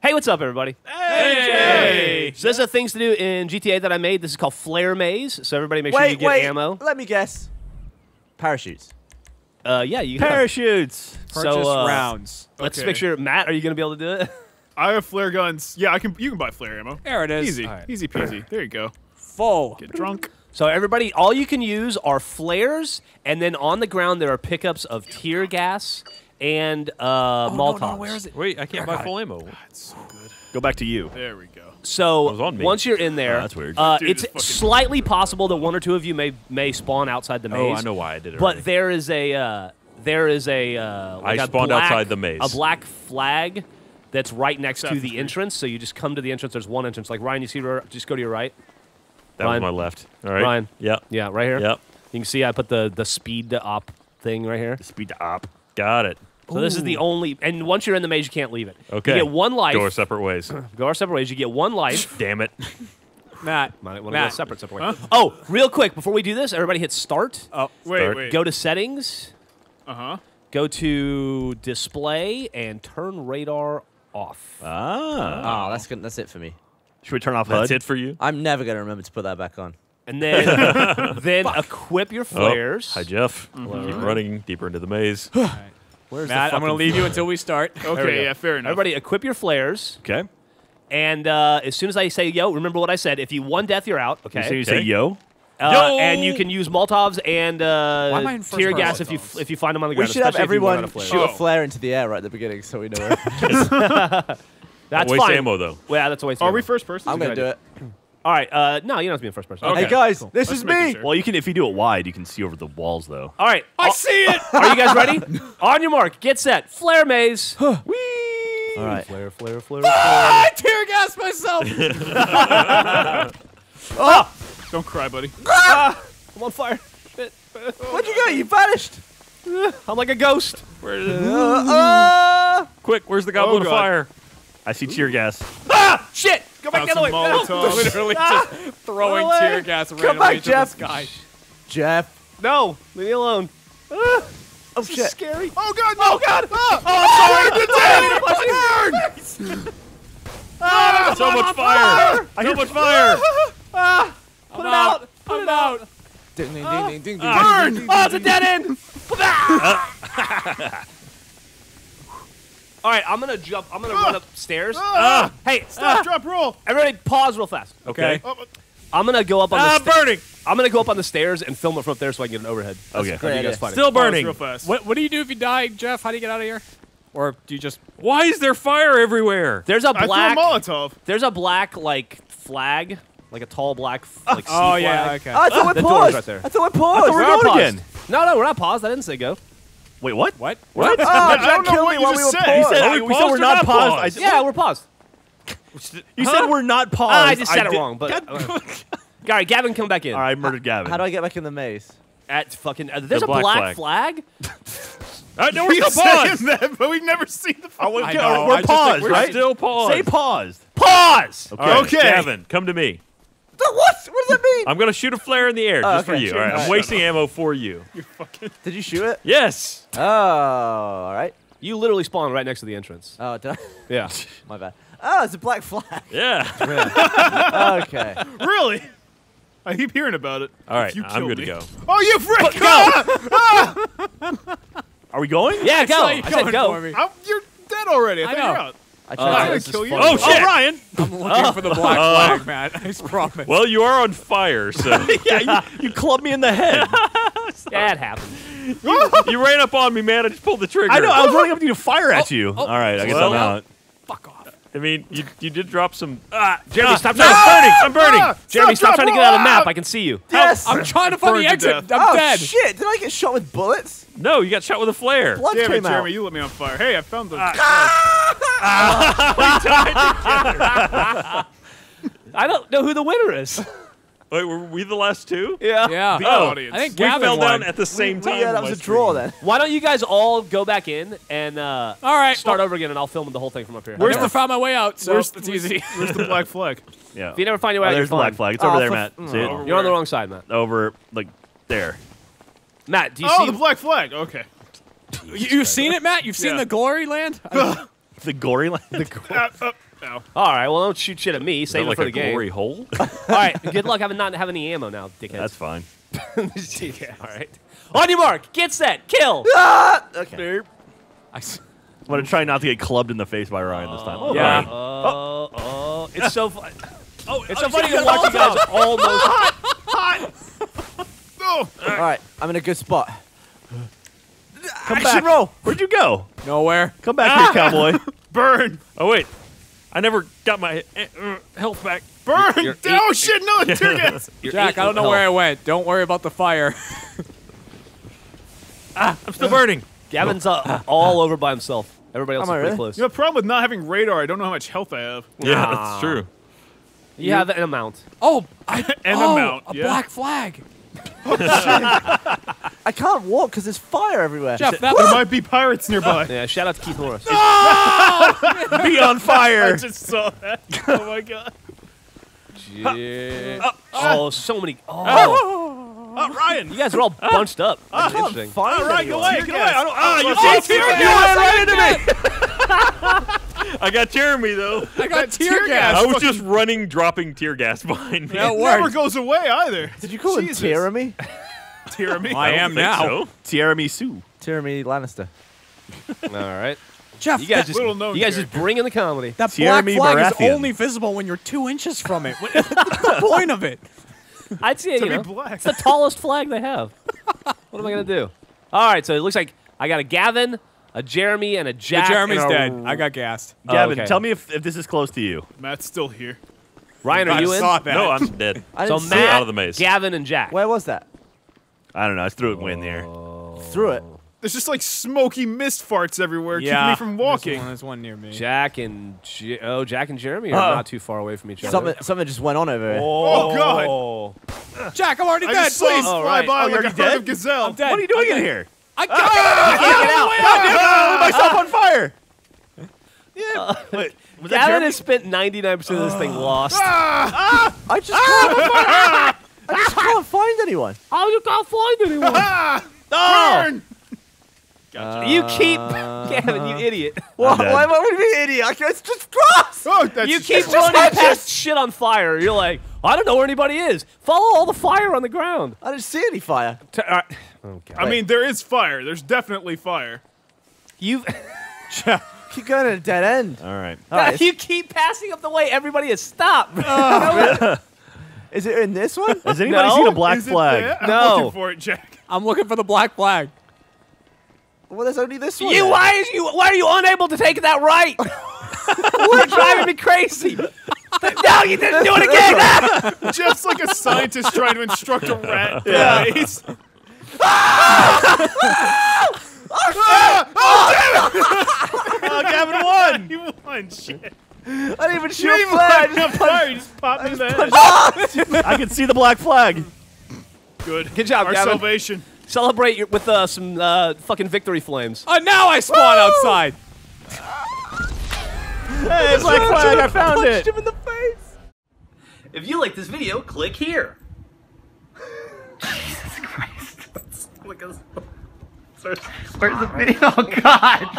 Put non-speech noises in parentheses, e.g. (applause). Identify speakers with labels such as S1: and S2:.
S1: Hey, what's up, everybody?
S2: Hey!
S1: So there's a things to do in GTA that I made. This is called Flare Maze. So everybody make sure you
S3: Wait,
S1: get
S3: wait.
S1: ammo.
S3: Let me guess. Parachutes.
S1: Uh, yeah, you can.
S2: Parachutes.
S1: So,
S4: Purchase
S1: uh,
S4: rounds.
S1: Let's
S2: Okay.
S1: make sure, Matt, are you going to be able to do it?
S2: I have flare guns. Yeah, I can. You can buy flare ammo.
S4: There it is.
S2: Easy,
S4: All right.
S2: easy peasy. There you go.
S4: Full.
S2: Get drunk.
S1: So everybody, all you can use are flares, and then on the ground there are pickups of tear gas and uh,
S4: Oh, no,
S1: Molotovs.
S4: no, where is it?
S5: Wait, I can't buy full ammo.
S2: That's so good.
S6: Go back to you.
S2: There we go.
S1: So
S5: on
S1: once you're in there,
S6: Oh, that's weird.
S1: Uh,
S2: Dude,
S1: it's slightly possible that one or two of you may may spawn outside the maze. Oh.
S5: I know why I did it.
S1: But
S5: already.
S1: there is a uh, there is a uh, like
S5: I
S1: a
S5: spawned
S1: black-
S5: outside the maze.
S1: A black flag that's right next to the
S2: Street.
S1: entrance. So you just come to the entrance. There's one entrance. Like Ryan, you see, where- just go to your right.
S5: That
S1: Ryan.
S5: was my left. All right.
S1: Ryan.
S5: Yep.
S1: Yeah, right here.
S5: Yep.
S1: You can see I put the the speed to op thing right here.
S6: Speed to op.
S5: Got it.
S1: So this is the only. And once you're in the maze, you can't leave it.
S5: Okay.
S1: You get one life.
S5: Go our separate ways. (clears throat)
S1: Go our separate ways. You get one life. (laughs)
S5: Damn it.
S4: Matt.
S1: Might want to go
S4: Matt.
S1: separate, separate. ways. Oh, real quick before we do this, everybody hit start.
S4: Oh,
S2: Wait,
S5: Start.
S2: wait.
S1: Go to settings.
S2: Uh huh.
S1: Go to display and turn radar off.
S6: Ah.
S3: Oh, that's good. That's it for me.
S6: Should we turn off
S5: That's
S6: HUD?
S5: it for you.
S3: I'm never gonna remember to put that back on.
S1: And then (laughs) then equip your
S5: Oh,
S1: flares.
S5: hi, Geoff. Keep running deeper into the maze.
S1: Where's
S4: Matt,
S1: the
S4: I'm going to
S1: fucking
S4: leave you until we start.
S1: There we
S2: Okay, yeah, fair enough.
S1: Everybody, equip your flares.
S6: Okay.
S1: And uh, as soon as I say yo, remember what I said. If you one death, you're out. Okay.
S6: So you say
S5: Okay.
S6: yo.
S1: Uh,
S5: Yo!
S1: And you can use Molotovs and uh,
S4: Why am I in first
S1: tear
S4: person?
S1: gas if you if you find them on the ground.
S3: We
S1: ground.
S3: should have
S1: especially if you run
S3: everyone
S1: out of flares.
S3: shoot a
S2: Oh.
S3: flare into the air right at the beginning, so we know where. (laughs) (laughs)
S1: That's
S5: Waste
S1: fine.
S5: ammo, though.
S1: Yeah, that's a waste. of
S2: Are we first person?
S3: I'm gonna do it. (clears throat)
S1: All right. Uh, no, you don't have to be in first person.
S2: Okay.
S3: Hey guys, this
S2: Let's
S3: is me.
S2: sure.
S6: Well, you can if you do it wide, you can see over the walls though.
S1: All right.
S2: I
S1: Are-
S2: see it. (laughs)
S1: Are you guys ready? (laughs) On your mark, get set. Flare maze.
S3: All right.
S1: Flare, flare, flare.
S4: Ah, I tear gas myself. oh. (laughs)
S2: Don't cry, buddy. Ah.
S1: I'm on fire. Shit.
S3: Where'd you go? You vanished.
S1: I'm like a ghost.
S5: Where is
S3: uh, uh,
S5: Quick, where's the goblin
S2: Oh,
S5: of fire?
S6: I see tear gas.
S1: Ah! Shit! Go back
S2: Found
S1: the other way. No.
S2: Molotovs. (laughs)
S4: Literally ah! just throwing
S3: Away.
S4: tear gas
S3: Come
S4: randomly
S3: back,
S4: into
S3: Geoff.
S4: the sky.
S3: Geoff.
S1: No, leave me alone. Ah!
S3: Oh
S1: This is
S3: shit.
S1: scary.
S2: Oh God! No. Oh God! Ah! Oh,
S5: so much (laughs) fire! So much fire!
S1: Put it out. Put it out.
S3: Ding ding ding ding ding.
S2: Burn!
S3: ding,
S1: Oh, it's a dead end. (laughs) All right, I'm gonna jump. I'm gonna run upstairs.
S2: Ah!
S1: Hey,
S2: Stop! Drop! Roll!
S1: everybody, pause real fast.
S5: Okay.
S2: Oh, oh,
S1: I'm gonna go up on
S5: Ah,
S1: the. sta-
S5: burning!
S1: I'm gonna go up on the stairs and film it from up there so I can get an overhead.
S6: Okay.
S3: great
S1: You
S3: idea.
S1: guys find it.
S5: Still
S2: pause
S5: burning.
S2: Real fast.
S4: What, what do you do if you die, Geoff? How do you get out of here? Or do you just.
S5: Why is there fire everywhere?
S1: There's a
S2: I
S1: black.
S2: threw a Molotov.
S1: There's a black like flag, like a tall black f- like sea
S4: Oh, yeah,
S1: flag.
S4: okay.
S3: Oh, I thought we
S1: The door's
S3: paused.
S1: right there.
S3: I thought we paused.
S1: We
S6: we're
S1: are
S6: going
S1: paused.
S6: again.
S1: No, no, we're not paused. I didn't say go.
S6: Wait, what?
S4: What?
S6: What?
S3: Oh, (laughs)
S2: I
S3: Jack
S2: don't know
S3: killed
S2: what
S3: me
S2: you
S3: while we
S2: just
S3: were
S2: said.
S6: You
S3: paused.
S6: said,
S5: Are we
S6: we said we're not
S5: not
S6: paused.
S5: paused?
S6: Said,
S1: Yeah, we're paused.
S6: You said we're not paused.
S1: Ah, I just said it wrong, but (laughs) all right, Gavin, come back in.
S6: All right, I murdered Gavin.
S3: How do I get back in the maze?
S1: At fucking, uh, there's
S5: The
S1: a black,
S5: black
S1: flag. (laughs)
S5: Uh, no, we're
S2: We're
S5: still
S2: saying
S5: paused.
S2: that, but we've never seen the.
S6: Oh, we-
S4: I
S6: okay,
S4: know,
S6: We're
S4: I just think
S6: paused,
S5: We're
S6: right?
S5: still paused.
S6: Say paused.
S1: Pause.
S6: Okay.
S2: Okay.
S5: Gavin, come to me.
S3: What? What does that mean?
S5: I'm gonna shoot a flare in the air
S3: Oh,
S5: just for you. All right, I'm wasting ammo for you. (laughs) You fucking.
S3: Did you shoot it?
S5: Yes.
S3: Oh, all right.
S1: You literally spawned right next to the entrance.
S3: Oh, did I? (laughs)
S1: Yeah.
S3: My bad. Oh, it's a black flag. (laughs)
S5: Yeah.
S3: okay.
S2: Really? I keep hearing about it.
S5: All right, I'm
S2: killed
S5: good to go.
S2: Oh, you frick! Ah!
S6: Are we going?
S1: Yeah, go.
S4: saw you
S1: I
S4: going
S1: said go.
S4: for me.
S2: I'm, you're dead already. I,
S4: I
S2: thought
S4: know.
S2: You're out.
S3: I
S1: Uh,
S3: tried
S2: I'm
S3: to.
S2: gonna
S3: This is
S2: kill you.
S5: Oh shit!
S6: Ryan.
S4: I'm looking for the black (laughs) flag, man. I promise.
S5: Well, you are on fire, so (laughs)
S6: yeah, you, you clubbed me in the head. (laughs)
S1: that happened.
S5: you ran up on me, man. I just pulled the trigger.
S6: I know. I was running up to you to fire at you.
S4: oh.
S6: All right, I guess
S5: Well,
S6: I'm out.
S4: Fuck off.
S5: I mean, you you did drop some. Ah,
S1: Jeremy,
S5: ah,
S1: stop
S5: no,
S1: trying to-
S5: I'm burning. I'm burning.
S2: Ah,
S1: Jeremy, stop,
S2: stop,
S1: trying to get out of the map.
S2: ah!
S1: I can see you.
S3: Yes.
S4: I'm trying to find the
S2: Burned to
S4: exit.
S2: death.
S4: I'm
S3: oh
S4: dead.
S3: shit! Did I get shot with bullets?
S5: No, you got shot with a flare.
S3: Blood
S2: Damn it,
S3: came
S2: Jeremy, you lit me on fire. Hey, I found the. (laughs) (laughs)
S1: I don't know who the winner is. (laughs)
S5: Wait, were we the last two?
S1: yeah.
S4: Yeah.
S2: The
S5: Oh,
S2: audience.
S4: I think
S5: We fell
S4: won.
S5: down at the same
S3: We-
S5: time.
S3: Yeah, that was a draw
S5: screen.
S3: then.
S1: Why don't you guys all go back in and uh,
S4: All right.
S1: start
S4: well,
S1: over again, and I'll film the whole thing from up here.
S4: Where's the found my way out? So
S2: Where's-
S4: it's easy.
S2: Where's the (laughs) black flag?
S6: Yeah.
S1: If you never find your way
S6: Oh,
S1: out,
S6: there's the
S1: you're
S6: black
S1: fine.
S6: flag. It's
S3: Oh,
S6: over there,
S3: for-
S6: Matt. See it?
S2: oh.
S1: You're on the wrong side, Matt.
S6: Over, like, there.
S1: Matt, do you
S2: Oh,
S1: see?
S2: the black flag. Okay.
S4: You, you've seen it, Matt? You've seen (laughs) (laughs) the glory land?
S6: The gory land.
S2: Uh, uh, ow.
S1: All right, well, don't shoot shit at me. Save it
S5: like
S1: for
S5: a
S1: the game.
S5: glory hole? (laughs)
S1: All right, good luck having not have any ammo now, dickhead.
S6: That's fine. (laughs)
S1: All right. On your mark, get set, kill. (laughs) Ah!
S3: Okay.
S4: I s-
S6: I'm gonna try not to get clubbed in the face by Ryan this time. Oh,
S4: Yeah.
S6: Ryan.
S1: Oh, oh, it's so fun.
S6: Oh,
S1: It's so funny to watch you guys almost.
S2: Oh,
S3: All right. I'm in a good spot.
S6: Come
S3: Action
S6: back.
S3: roll.
S6: Where'd you go?
S4: Nowhere.
S6: Come back here, cowboy.
S2: burn.
S5: Oh wait, I never got my eh, uh, health back.
S2: Burn.
S1: You're
S2: oh,
S1: eight-
S2: shit. No, (laughs) tear gas.
S4: Jack, I don't know
S1: health.
S4: where I went. Don't worry about the fire. (laughs)
S5: Ah, I'm still burning.
S1: Gavin's uh, all over by himself. Everybody else
S3: Am
S1: is
S3: I
S1: pretty
S3: really?
S1: close.
S2: You know, the problem with not having radar, I don't know how much health I have.
S5: Yeah,
S1: Nah.
S5: that's true.
S1: You have an amount.
S4: Oh, I, (laughs)
S2: And
S4: oh,
S2: amount,
S4: a
S2: yeah.
S4: black flag.
S3: I can't walk because there's fire everywhere.
S4: Geoff, that
S2: There might be pirates nearby.
S1: Yeah, shout out to Keith Norris. (laughs)
S6: Be on fire.
S2: I just saw that. Oh my god.
S1: Yeah. Uh, uh, uh. Oh, so many. Oh,
S6: Oh, Ryan.
S1: you guys are all bunched up. That's
S3: can't
S1: interesting.
S3: find
S6: All right, get
S3: anyone.
S6: away, get away. I don't, ah, you see, you ran right into me. (laughs)
S5: I got Jeremy though.
S4: I got tear,
S2: tear
S4: gas.
S5: I was just running, dropping tear gas behind me.
S4: That
S2: It never goes away either.
S3: Did you call
S2: Jesus.
S3: him Tyranny?
S2: Tyranny.
S4: I
S5: don't
S4: am
S5: think
S4: now.
S5: so.
S6: Jeremy Sue.
S3: Tyranny Lannister. (laughs)
S1: All right.
S4: Geoff,
S1: You guys just,
S2: Little known
S1: you guys just bring in the comedy.
S4: that
S6: Jeremy
S4: black flag
S6: Baratheon.
S4: is only visible when you're two inches from it. (laughs) What's the (laughs) point of it?
S1: I'd say,
S2: To
S1: you
S2: be
S1: know,
S2: black.
S1: it's the tallest flag they have. what am I going to do? All right, so it looks like I got a Gavin, a Jeremy, and a
S4: Yeah,
S1: Jack.
S4: Jeremy's
S1: a-
S4: dead. I got gassed.
S1: Oh,
S6: Gavin,
S1: okay.
S6: tell me if, if this is close to you.
S2: Matt's still here.
S1: Ryan, are
S4: I
S1: you in?
S4: saw that.
S5: No, I'm dead. (laughs)
S3: I
S1: So
S3: didn't see
S1: Matt,
S5: out of the maze.
S1: Gavin, and Jack.
S3: Where was that?
S6: I don't know. I threw it way in the air. Oh.
S3: it. Through it.
S2: There's just like smoky mist farts everywhere,
S4: yeah,
S2: keeping me from
S4: There's
S2: walking.
S4: one, there's one near me.
S1: Jack and J- oh, Jack and Jeremy are
S6: Uh-oh.
S1: not too far away from each other.
S3: Something, something just went on over here.
S2: Oh, God. Oh.
S4: Jack, I'm already
S2: I
S4: dead.
S2: just
S4: Please.
S2: him
S1: Oh,
S2: fly
S1: right.
S2: by
S6: Oh,
S2: like a
S6: already
S2: herd
S6: dead?
S2: of gazelle.
S4: I'm dead.
S6: What are you doing
S4: I'm
S6: in
S4: dead.
S6: here?
S4: I got it. Ah!
S6: I lit ah! myself on fire. Yeah. Uh, Wait, was that
S1: Gavin
S6: Jeremy?
S1: has spent 99% of this thing ah. lost.
S3: I just can't, I just can't find anyone.
S1: Oh, you can't find anyone.
S2: Ah! Burn!
S1: you keep uh, Gavin, you idiot.
S3: Why,
S6: dead.
S3: why, why would it be idiot? I can- It's just grass.
S2: Oh, that's
S1: You keep
S3: just
S1: running
S3: hatches.
S1: past shit on fire. You're like, I don't know where anybody is. Follow all the fire on the ground.
S3: I didn't see any fire.
S1: T- all right. Oh, God.
S2: I mean, there is fire. There's definitely fire.
S1: You've (laughs) (laughs)
S3: Keep going at a dead end.
S6: All right.
S3: All right, (laughs)
S1: you keep passing up the way everybody has stopped. Oh.
S3: is it in this one?
S6: Has anybody
S1: No.
S6: seen a black
S2: Is it
S6: flag?
S2: there? I'm
S1: No.
S2: looking for it, Jack.
S4: I'm looking for the black flag.
S3: well, there's only this one.
S1: you
S3: then.
S1: why is you why are you unable to take that right? You're driving me crazy. No, you didn't do it again.
S2: Geoff's (laughs) like a scientist trying to instruct a rat. Yeah. He's,
S6: Oh, damn it! Oh, (laughs) Gavin won.
S2: he won. Shit.
S3: I didn't even shoot
S2: You
S3: a flag.
S2: light a fire. You just popped me in the head. (laughs)
S6: I can see the black flag.
S2: Good.
S1: Good job,
S2: Our
S1: Gavin.
S2: salvation.
S1: Celebrate your, with uh, some uh, fucking victory flames.
S4: Oh, now I spawn outside. (laughs)
S6: Hey, black flag. I found
S3: Punched
S6: it.
S3: him in the face.
S1: If you like this video, click here. (laughs) Jesus Christ.
S7: Where's the video? Oh (laughs) God!